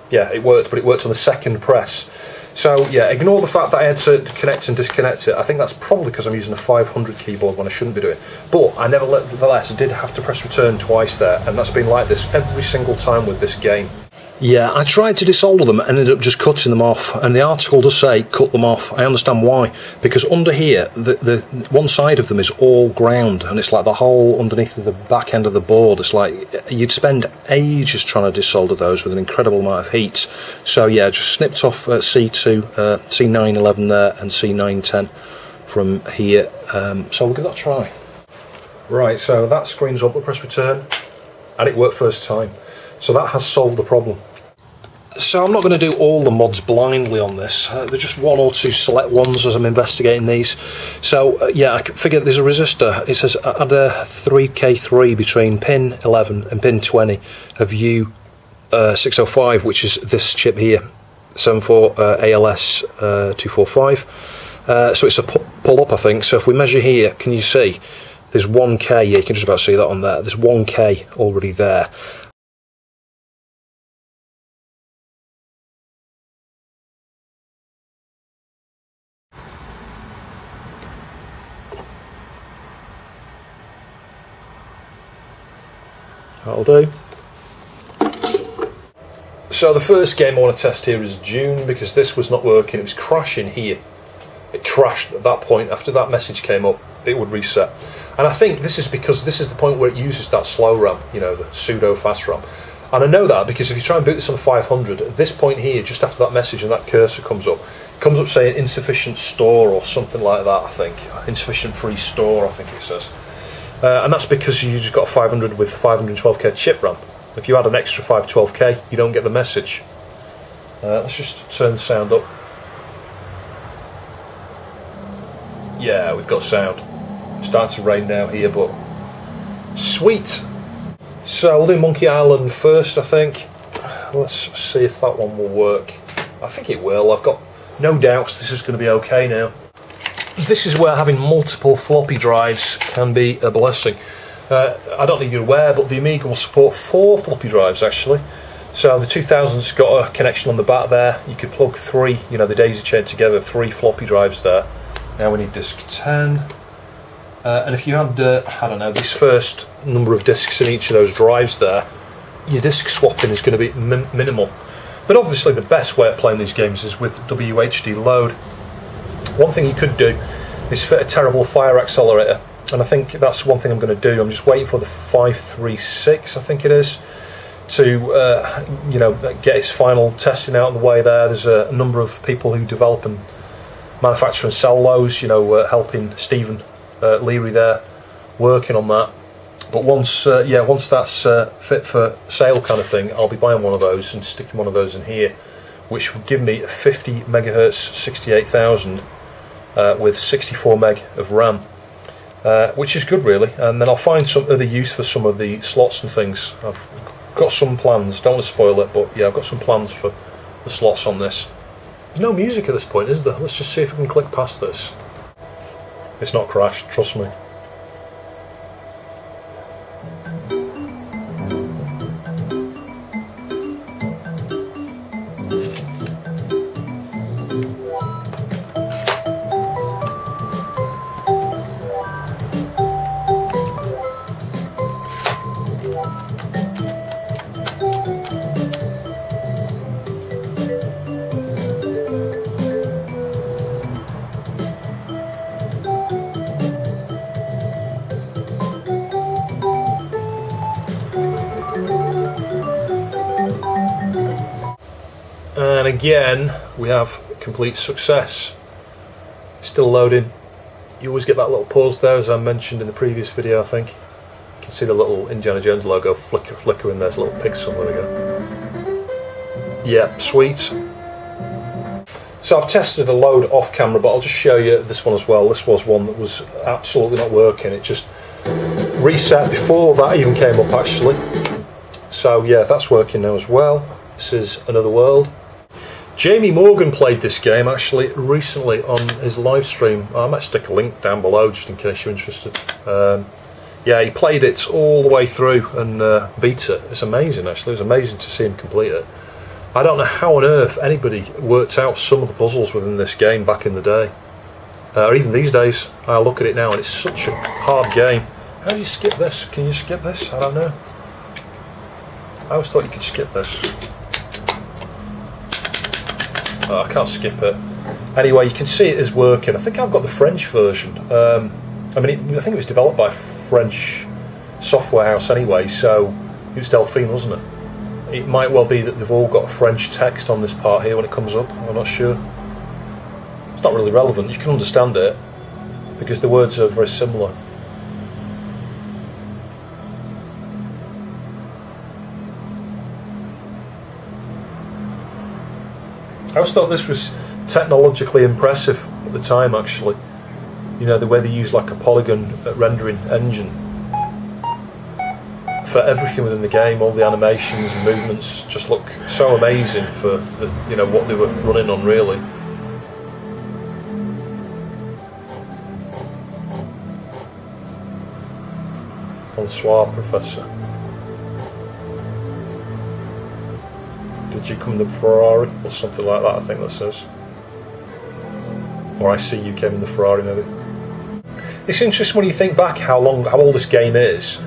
yeah, it worked, but it worked on the second press. So yeah, ignore the fact that I had to connect and disconnect it. I think that's probably because I'm using a 500 keyboard when I shouldn't be doing. But I nevertheless did have to press return twice there, and that's been like this every single time with this game. Yeah, I tried to desolder them and ended up just cutting them off. And the article does say cut them off. I understand why. Because under here, the, the one side of them is all ground, and it's like the hole underneath the back end of the board. It's like you'd spend ages trying to desolder those with an incredible amount of heat. So yeah, just snipped off uh, C2, uh, C911 there, and C910 from here. Um, so we'll give that a try. Right, so that screen's up. We'll press return, and it worked first time. So that has solved the problem. So I'm not going to do all the mods blindly on this. Uh, there's just one or two select ones as I'm investigating these. So uh, yeah, I figure there's a resistor. It says add a 3K3 between pin 11 and pin 20 of U605, uh, which is this chip here, 74 uh, ALS uh, 245. Uh, so it's a pull up, I think. So if we measure here, can you see? There's 1K. Yeah, you can just about see that on there. There's 1K already there. That'll do. So the first game I want to test here is Dune because this was not working. It was crashing here. It crashed at that point. After that message came up, it would reset. And I think this is because this is the point where it uses that slow RAM, you know, the pseudo fast RAM. And I know that because if you try and boot this on 500, at this point here, just after that message and that cursor comes up, comes up saying insufficient store or something like that, I think. Insufficient free store, I think it says. Uh, and that's because you just got a 500 with 512k chip RAM. If you add an extra 512k, you don't get the message. Uh, let's just turn the sound up. Yeah, we've got sound. Starting to rain now here, but sweet. So we'll do Monkey Island first, I think. Let's see if that one will work. I think it will. I've got no doubts this is going to be okay now this is where having multiple floppy drives can be a blessing. Uh, I don't need you're aware, but the Amiga will support four floppy drives actually. So the 2000's got a connection on the back there. You could plug three, you know, the daisy chain together, three floppy drives there. Now we need disk 10. Uh, and if you had, uh, I don't know, this first number of disks in each of those drives there, your disk swapping is going to be min minimal. But obviously the best way of playing these games is with WHDLoad. One thing you could do is fit a TerribleFire accelerator, and I think that's one thing I'm going to do. I'm just waiting for the 536, I think it is, to uh, you know get its final testing out of the way. There, there's a number of people who develop and manufacture and sell those. You know, uh, helping Stephen uh, Leary there, working on that. But once, uh, yeah, once that's uh, fit for sale kind of thing, I'll be buying one of those and sticking one of those in here, which would give me a 50 megahertz 68000 uh, with 64 meg of RAM. Uh, which is good really, and then I'll find some other use for some of the slots and things. I've got some plans, don't want to spoil it, but yeah, I've got some plans for the slots on this. There's no music at this point, is there? Let's just see if we can click past this. It's not crashed, trust me. And again we have complete success. Still loading. You always get that little pause there as I mentioned in the previous video I think. You can see the little Indiana Jones logo flicker flicker in there's a little pig somewhere ago yeah sweet. So I've tested a load off camera but I'll just show you this one as well. This was one that was absolutely not working. It just reset before that even came up actually. So yeah that's working now as well. This is another world Jamie Morgan played this game actually recently on his live stream. I might stick a link down below just in case you're interested. Um, yeah, he played it all the way through and uh, beat it. It's amazing actually. It was amazing to see him complete it. I don't know how on earth anybody worked out some of the puzzles within this game back in the day. Uh, or even these days, I look at it now and it's such a hard game. How do you skip this? Can you skip this? I don't know. I always thought you could skip this. Oh, I can't skip it. Anyway, you can see it is working. I think I've got the French version. Um, I mean, it, I think it was developed by French software house anyway, so it was Delphine, wasn't it? It might well be that they've all got French text on this part here when it comes up. I'm not sure. It's not really relevant. You can understand it because the words are very similar. I always thought this was technologically impressive at the time, actually. You know, the way they used like a polygon uh, rendering engine for everything within the game, all the animations and movements just look so amazing for the, you know what they were running on, really. Bonsoir, Professor. You come in the Ferrari or something like that I think that says. Or I see you came in the Ferrari maybe. It's interesting when you think back how long how old this game is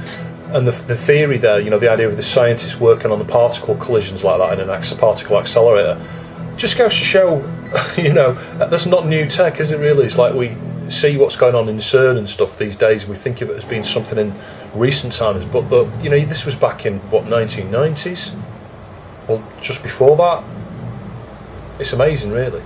and the, the theory there you know the idea of the scientists working on the particle collisions like that in an particle accelerator just goes to show you know that's not new tech is it really? It's like we see what's going on in CERN and stuff these days we think of it as being something in recent times but the, you know this was back in what 1990s well, just before that, it's amazing, really.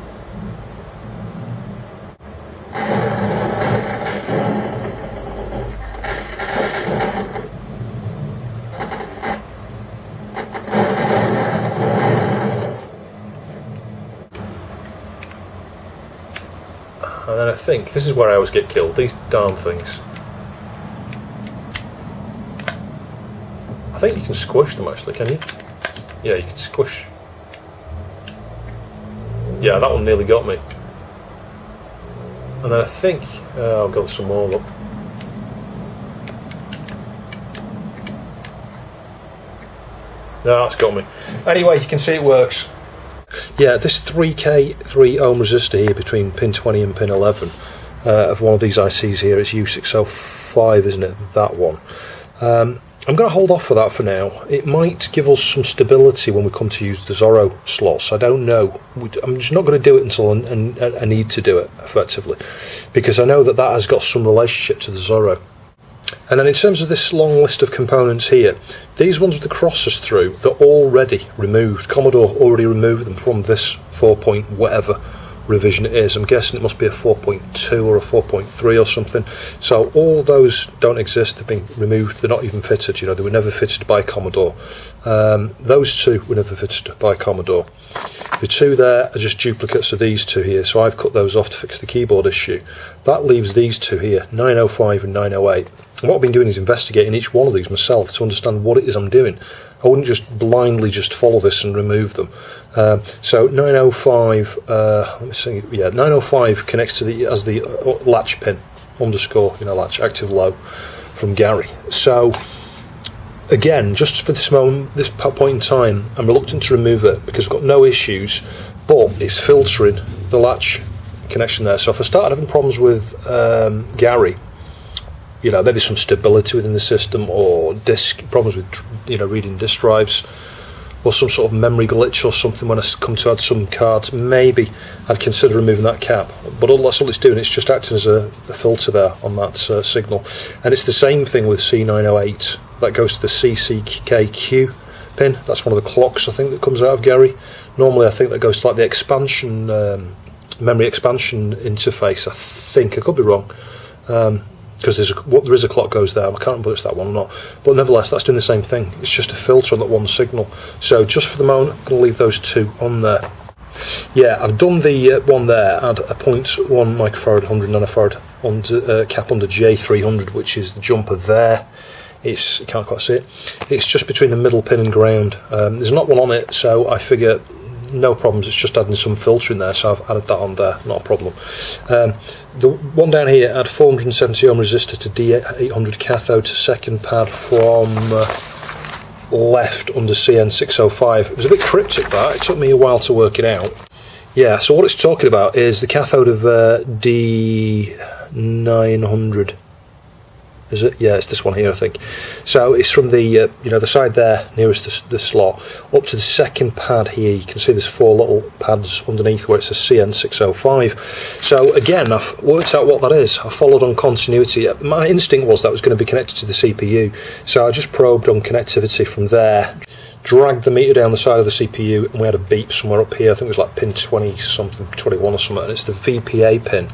And then I think this is where I always get killed. These darn things. I think you can squish them actually, can you? Yeah, you can squish. Yeah, that one nearly got me. And then I think uh, I've got some more. Look. No, that's got me. Anyway, you can see it works. Yeah, this 3K 3 ohm resistor here between pin 20 and pin 11 uh, of one of these ICs here is U605, isn't it? That one. Um, I'm going to hold off for that for now. It might give us some stability when we come to use the Zorro slots. I don't know. I'm just not going to do it until I, need to do it effectively, because I know that that has got some relationship to the Zorro. And then in terms of this long list of components here, these ones with the crosses through, they're already removed. Commodore already removed them from this 4 point whatever revision it is. I'm guessing it must be a 4.2 or a 4.3 or something. So all those don't exist. They've been removed. They're not even fitted. You know, they were never fitted by Commodore. Um, those two were never fitted by Commodore. The two there are just duplicates of these two here. So I've cut those off to fix the keyboard issue. That leaves these two here, 905 and 908. And what I've been doing is investigating each one of these myself to understand what it is I'm doing. I wouldn't just blindly just follow this and remove them. Um, so 905, uh, let me see, yeah, 905 connects to the as the uh, latch pin underscore, you know, latch active low from Gary. So again, just for this moment, this point in time, I'm reluctant to remove it because I've got no issues, but it's filtering the latch connection there. So if I start having problems with um, Gary, you know, maybe some stability within the system or disk problems with, you know, reading disk drives or some sort of memory glitch or something when I come to add some cards, maybe I'd consider removing that cap. But all that's all it's doing, it's just acting as a, a filter there on that uh, signal. And it's the same thing with C908. That goes to the CCKQ pin. That's one of the clocks I think that comes out of Gary. Normally I think that goes to like the expansion, um, memory expansion interface. I think, I could be wrong. Um, because there's a, there is a clock goes there. I can't remember if it's that one or not. But nevertheless, that's doing the same thing. It's just a filter on that one signal. So just for the moment, I'm going to leave those two on there. Yeah, I've done the uh, one there at a 0.1 microfarad, 100 nanofarad on uh, cap under J300, which is the jumper there. It's you can't quite see it. It's just between the middle pin and ground. Um, there's not one on it, so I figure no problems. It's just adding some filtering there, so I've added that on there, not a problem. Um, the one down here add 470 ohm resistor to D800 cathode to second pad from uh, left under CN605. It was a bit cryptic that, it took me a while to work it out. Yeah, so what it's talking about is the cathode of uh, D900 is it? Yeah, it's this one here, I think. So it's from the uh, you know the side there nearest the, the, slot up to the second pad here. You can see there's four little pads underneath where it's a CN605. So again, I've worked out what that is. I followed on continuity. My instinct was that was going to be connected to the CPU, so I just probed on connectivity from there. Dragged the meter down the side of the CPU, and we had a beep somewhere up here. I think it was like pin 20 something, 21 or something, and it's the VPA pin.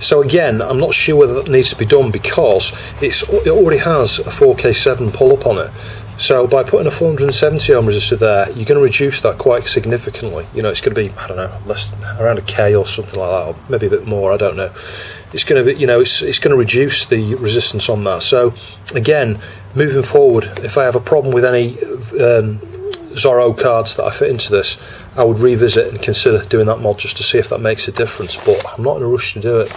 So again, I'm not sure whether that needs to be done because it's it already has a 4K7 pull-up on it. So by putting a 470 ohm resistor there, you're going to reduce that quite significantly. You know, it's going to be I don't know less around a K or something like that, or maybe a bit more. I don't know. It's going to be you know it's it's going to reduce the resistance on that. So again, moving forward, if I have a problem with any um, Zorro cards that I fit into this, I would revisit and consider doing that mod just to see if that makes a difference, but I'm not in a rush to do it.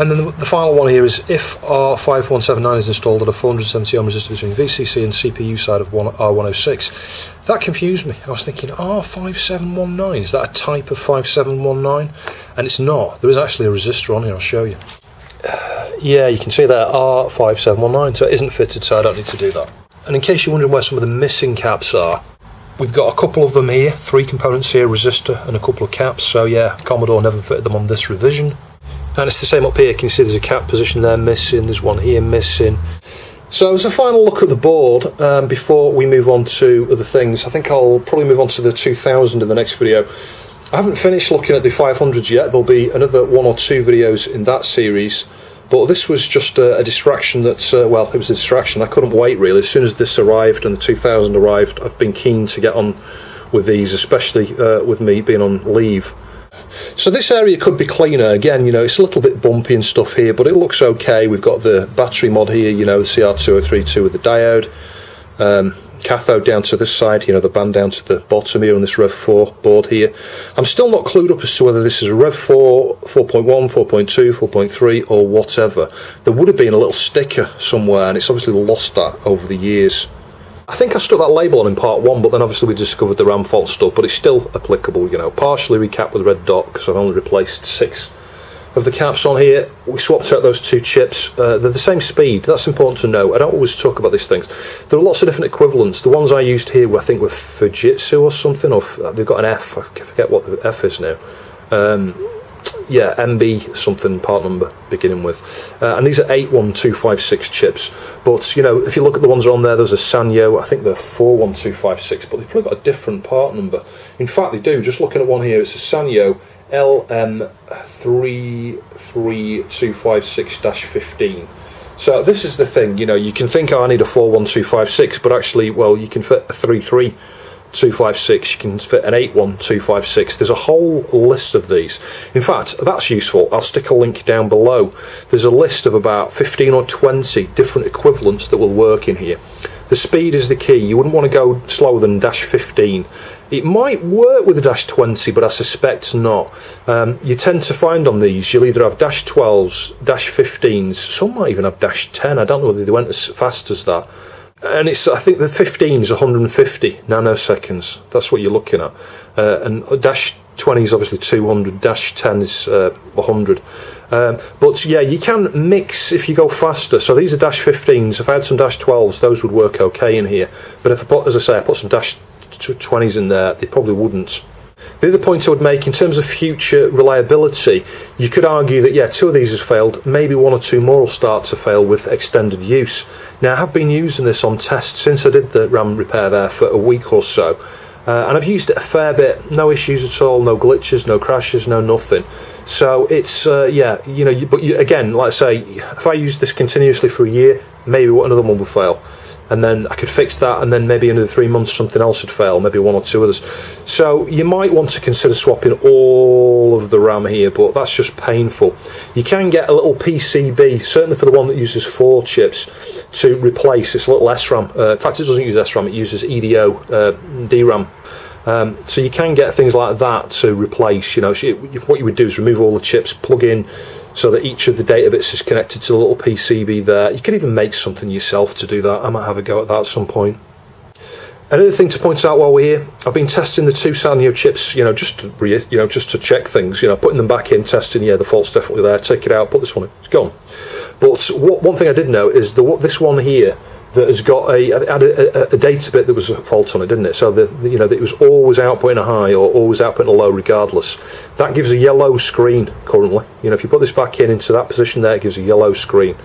And then the, final one here is if R5179 is installed at a 470 ohm resistor between VCC and CPU side of one, R106, that confused me. I was thinking R5719, is that a type of 5719? And it's not. There is actually a resistor on here, I'll show you. Yeah, you can see there R5719, so it isn't fitted, so I don't need to do that. And in case you're wondering where some of the missing caps are, We've got a couple of them here, three components here, resistor and a couple of caps. So yeah, Commodore never fitted them on this revision. And it's the same up here, you can see there's a cap position there missing, there's one here missing. So as a final look at the board, um, before we move on to other things, I think I'll probably move on to the 2000 in the next video. I haven't finished looking at the 500s yet, there'll be another one or two videos in that series. But this was just a, a distraction that, uh, well, it was a distraction. I couldn't wait really. As soon as this arrived and the 2000 arrived, I've been keen to get on with these, especially uh, with me being on leave. So this area could be cleaner. Again, you know, it's a little bit bumpy and stuff here, but it looks okay. We've got the battery mod here, you know, the CR2032 with the diode. Um, cathode down to this side, you know, the band down to the bottom here on this Rev 4 board here. I'm still not clued up as to whether this is a Rev 4, 4.1, 4.2, 4.3 or whatever. There would have been a little sticker somewhere and it's obviously lost that over the years. I think I stuck that label on in part one, but then obviously we discovered the RAM fault stuff, but it's still applicable, you know, partially recapped with red dot because I've only replaced six of the caps on here. We swapped out those two chips. Uh, they're the same speed. That's important to know. I don't always talk about these things. There are lots of different equivalents. The ones I used here, were, I think, were Fujitsu or something, or they've got an F. I forget what the F is now. Um, yeah, MB something part number beginning with. Uh, and these are 81256 chips. But, you know, if you look at the ones on there, there's a Sanyo, I think they're 41256, but they've probably got a different part number. In fact, they do. Just looking at one here, it's a Sanyo LM33256-15. So this is the thing, you know, you can think, oh, I need a 41256, but actually, well, you can fit a 33256, you can fit an 81256. There's a whole list of these. In fact, that's useful. I'll stick a link down below. There's a list of about 15 or 20 different equivalents that will work in here. The speed is the key. You wouldn't want to go slower than dash 15. It might work with a dash 20, but I suspect not. Um, you tend to find on these, you'll either have dash 12s, dash 15s, some might even have dash 10. I don't know whether they went as fast as that and it's I think the 15 is 150 nanoseconds. That's what you're looking at, uh, and dash 20 is obviously 200. Dash 10 is uh, 100. Um, but yeah, you can mix if you go faster. So these are dash 15s. If I had some dash 12s, those would work okay in here. But if I put, as I say, I put some dash 20s in there, they probably wouldn't. The other point I would make in terms of future reliability, you could argue that yeah, two of these has failed, maybe one or two more will start to fail with extended use. Now I have been using this on test since I did the RAM repair there for a week or so. Uh, and I've used it a fair bit, no issues at all, no glitches, no crashes, no nothing. So it's uh, yeah, you know, but you, again, like I say, if I use this continuously for a year, maybe another one will fail and then I could fix that, and then maybe another three months something else would fail, maybe one or two others. So you might want to consider swapping all of the RAM here, but that's just painful. You can get a little PCB, certainly for the one that uses four chips, to replace this little SRAM. Uh, in fact, it doesn't use SRAM; it uses EDO uh, DRAM. Um, so you can get things like that to replace. You know, what you would do is remove all the chips, plug in so that each of the data bits is connected to the little PCB there. You could even make something yourself to do that. I might have a go at that at some point. Another thing to point out while we're here, I've been testing the two Sanyo chips, you know, just to you know, just to check things, you know, putting them back in, testing, yeah, the fault's definitely there. Take it out, put this one in, it's gone. But what, one thing I did know is the this one here that has got a had a, a, a, data bit that was a fault on it, didn't it? So the, you know it was always outputting a high or always outputting a low, regardless. That gives a yellow screen currently. You know, if you put this back in into that position there, it gives a yellow screen.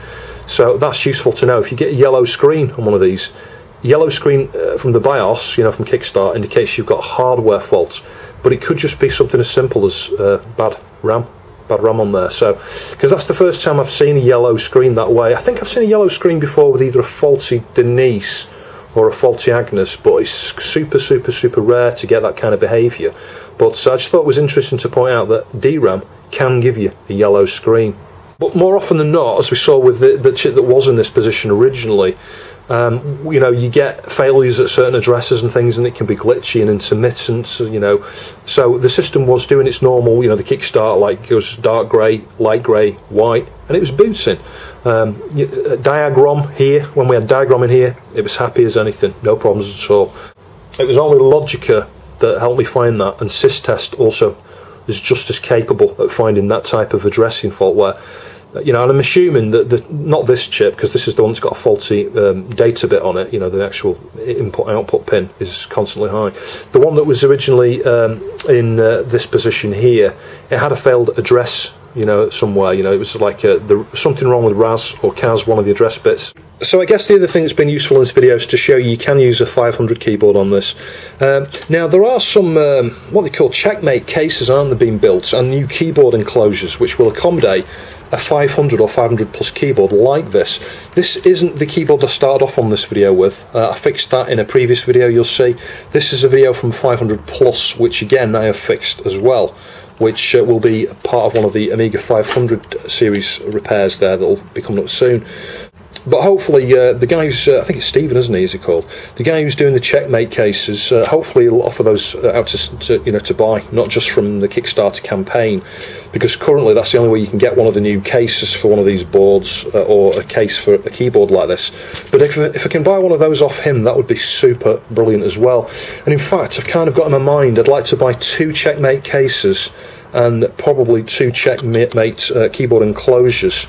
So that's useful to know. If you get a yellow screen on one of these, yellow screen uh, from the BIOS, you know, from Kickstart, indicates you've got hardware faults. But it could just be something as simple as uh, bad RAM bad RAM on there. So, because that's the first time I've seen a yellow screen that way. I think I've seen a yellow screen before with either a faulty Denise or a faulty Agnus, but it's super, super, super rare to get that kind of behaviour. But so I just thought it was interesting to point out that DRAM can give you a yellow screen. But more often than not, as we saw with the, the chip that was in this position originally, um, you know, you get failures at certain addresses and things, and it can be glitchy and intermittent. You know, so the system was doing its normal. You know, the kickstart like goes dark grey, light grey, white, and it was booting. Um, uh, DiagROM here, when we had DiagROM in here, it was happy as anything, no problems at all. It was only Logica that helped me find that, and SysTest also is just as capable at finding that type of addressing fault where you know, and I'm assuming that the, not this chip because this is the one that's got a faulty um, data bit on it. You know, the actual input output pin is constantly high. The one that was originally um, in uh, this position here, it had a failed address. You know, somewhere. You know, it was like a, the, something wrong with RAS or CAS, one of the address bits. So I guess the other thing that's been useful in this video is to show you you can use a 500 keyboard on this. Um, now there are some um, what they call checkmate cases aren't they being built and new keyboard enclosures which will accommodate a 500 or 500 plus keyboard like this. This isn't the keyboard I started off on this video with. Uh, I fixed that in a previous video you'll see. This is a video from 500 plus which again I have fixed as well which uh, will be part of one of the Amiga 500 series repairs there that will be coming up soon. But hopefully, uh, the guy who's, uh, I think it's Stephen, isn't he? Is he called? The guy who's doing the checkmate cases, uh, hopefully he'll offer those uh, out to, to, you know, to buy, not just from the Kickstarter campaign, because currently that's the only way you can get one of the new cases for one of these boards, uh, or a case for a keyboard like this. But if, if I can buy one of those off him, that would be super brilliant as well. And in fact, I've kind of got in my mind, I'd like to buy two checkmate cases and probably two checkmate uh, keyboard enclosures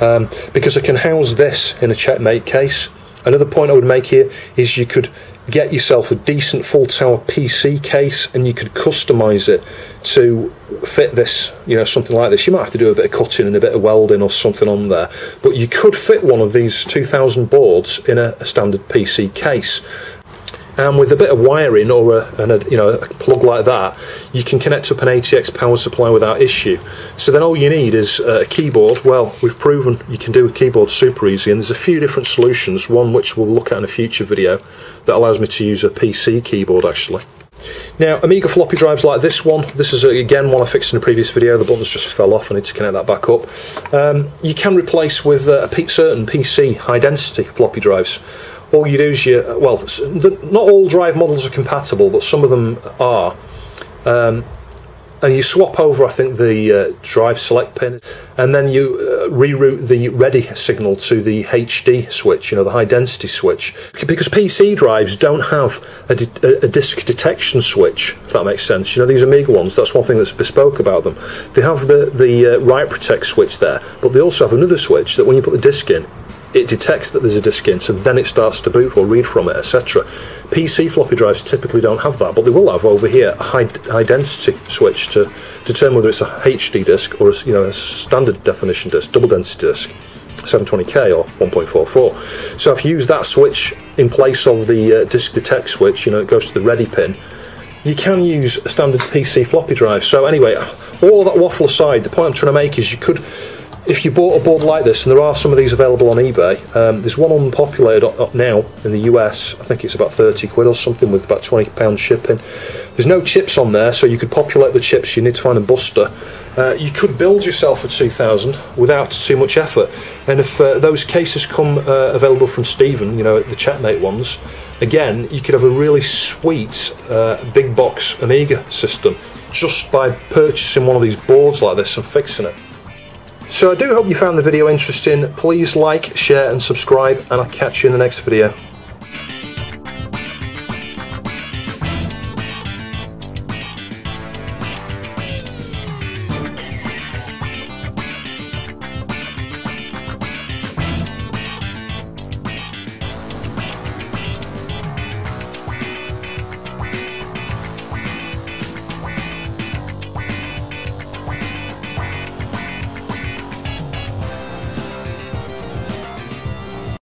um, because I can house this in a checkmate case. Another point I would make here is you could get yourself a decent full tower PC case and you could customize it to fit this, you know, something like this, you might have to do a bit of cutting and a bit of welding or something on there. But you could fit one of these 2000 boards in a, a standard PC case. And with a bit of wiring or a, and a, you know a plug like that, you can connect up an ATX power supply without issue. So then all you need is a keyboard. Well, we've proven you can do a keyboard super easy, and there's a few different solutions. One which we'll look at in a future video that allows me to use a PC keyboard actually. Now, Amiga floppy drives like this one, this is again one I fixed in a previous video, the buttons just fell off, I need to connect that back up. Um, you can replace with uh, a certain PC high density floppy drives. All you do is you, well, not all drive models are compatible, but some of them are. Um, and you swap over, I think, the uh, drive select pin, and then you uh, reroute the ready signal to the HD switch, you know, the high density switch. Because PC drives don't have a, a, disk detection switch, if that makes sense. You know, these Amiga ones, that's one thing that's bespoke about them. They have the, the uh, write protect switch there, but they also have another switch that when you put the disk in, it detects that there's a disk in, so then it starts to boot or read from it, etc. PC floppy drives typically don't have that, but they will have over here a high, high density switch to determine whether it's a HD disk or a, you know, a standard definition disk, double density disk. 720k or 1.44. So if you use that switch in place of the uh, disk detect switch, you know, it goes to the ready pin, you can use a standard PC floppy drive. So anyway, all that waffle aside, the point I'm trying to make is you could if you bought a board like this, and there are some of these available on eBay, um, there's one unpopulated up now in the US. I think it's about 30 quid or something with about 20 pounds shipping. There's no chips on there, so you could populate the chips. You need to find a buster. Uh, you could build yourself a 2000 without too much effort. And if uh, those cases come uh, available from Stephen, you know, the Checkmate ones, again, you could have a really sweet uh, big box Amiga system just by purchasing one of these boards like this and fixing it. So I do hope you found the video interesting. Please like, share and subscribe and I'll catch you in the next video.